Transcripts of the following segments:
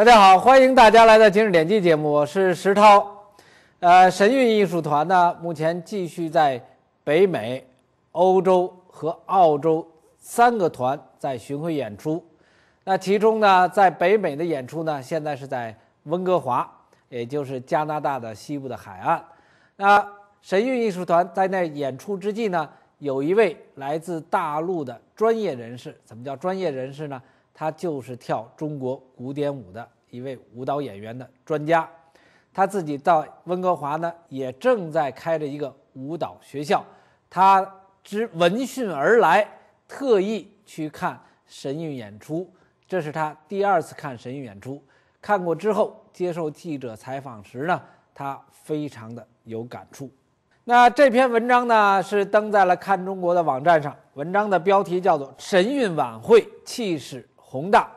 大家好，欢迎大家来到今日点击节目，我是石涛。呃，神韵艺术团呢，目前继续在北美、欧洲和澳洲三个团在巡回演出。那其中呢，在北美的演出呢，现在是在温哥华，也就是加拿大的西部的海岸。那神韵艺术团在那演出之际呢，有一位来自大陆的专业人士。怎么叫专业人士呢？他就是跳中国古典舞的一位舞蹈演员的专家。他自己到温哥华呢，也正在开着一个舞蹈学校。他知闻讯而来，特意去看神韵演出。这是他第二次看神韵演出。看过之后，接受记者采访时呢，他非常的有感触。那这篇文章呢，是登在了看中国的网站上。文章的标题叫做《神韵晚会气势宏大》。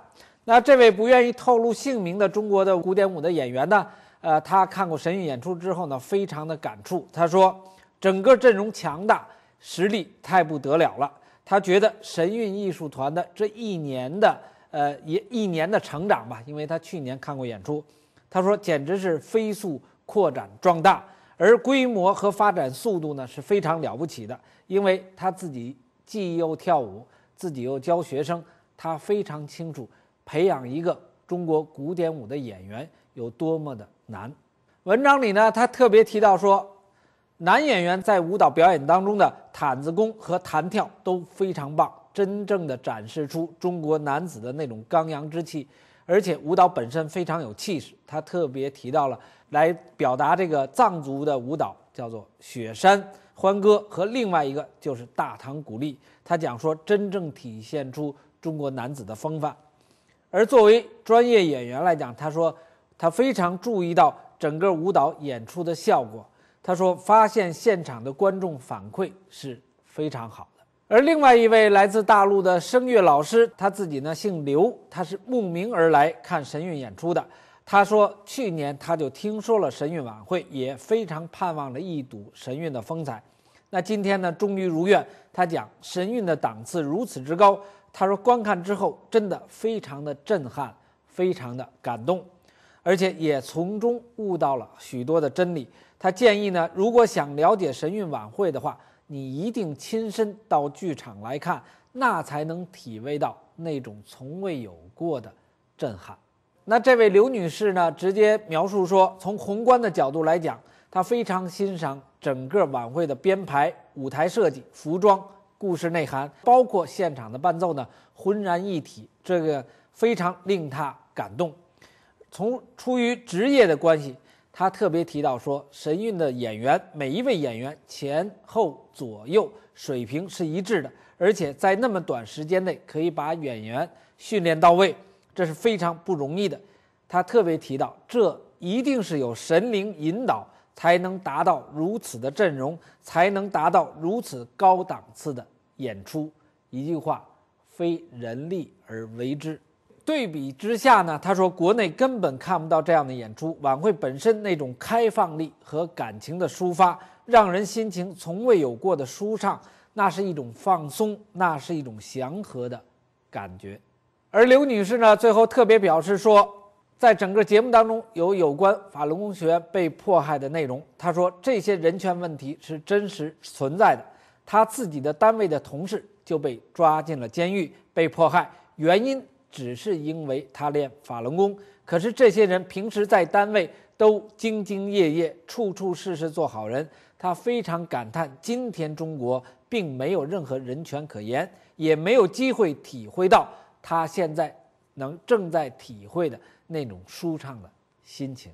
那这位不愿意透露姓名的中国的古典舞的演员呢，呃，他看过神韵演出之后呢，非常的感触。他说，整个阵容强大，实力太不得了了。他觉得神韵艺术团的这一年的。呃，一一年的成长吧，因为他去年看过演出，他说简直是飞速扩展壮大，而规模和发展速度呢是非常了不起的，因为他自己既又跳舞，自己又教学生，他非常清楚培养一个中国古典舞的演员有多么的难。文章里呢，他特别提到说，男演员在舞蹈表演当中的毯子功和弹跳都非常棒。真正的展示出中国男子的那种刚阳之气，而且舞蹈本身非常有气势。他特别提到了来表达这个藏族的舞蹈，叫做雪山欢歌，和另外一个就是大唐古丽。他讲说，真正体现出中国男子的风范。而作为专业演员来讲，他说他非常注意到整个舞蹈演出的效果。他说，发现现场的观众反馈是非常好的。而另外一位来自大陆的声乐老师，他自己呢姓刘，他是慕名而来看神韵演出的。他说，去年他就听说了神韵晚会，也非常盼望着一睹神韵的风采。那今天呢，终于如愿。他讲神韵的档次如此之高，他说观看之后真的非常的震撼，非常的感动，而且也从中悟到了许多的真理。他建议呢，如果想了解神韵晚会的话，你一定亲身到剧场来看，那才能体味到那种从未有过的震撼。那这位刘女士呢，直接描述说，从宏观的角度来讲，她非常欣赏整个晚会的编排、舞台设计、服装、故事内涵，包括现场的伴奏呢，浑然一体，这个非常令他感动。从出于职业的关系。他特别提到说，神韵的演员每一位演员前后左右水平是一致的，而且在那么短时间内可以把演员训练到位，这是非常不容易的。他特别提到，这一定是有神灵引导才能达到如此的阵容，才能达到如此高档次的演出。一句话，非人力而为之。对比之下呢，他说国内根本看不到这样的演出。晚会本身那种开放力和感情的抒发，让人心情从未有过的舒畅，那是一种放松，那是一种祥和的感觉。而刘女士呢，最后特别表示说，在整个节目当中有有关法轮功学员被迫害的内容。他说这些人权问题是真实存在的。他自己的单位的同事就被抓进了监狱，被迫害，原因。只是因为他练法轮功，可是这些人平时在单位都兢兢业业，处处事事做好人。他非常感叹，今天中国并没有任何人权可言，也没有机会体会到他现在能正在体会的那种舒畅的心情。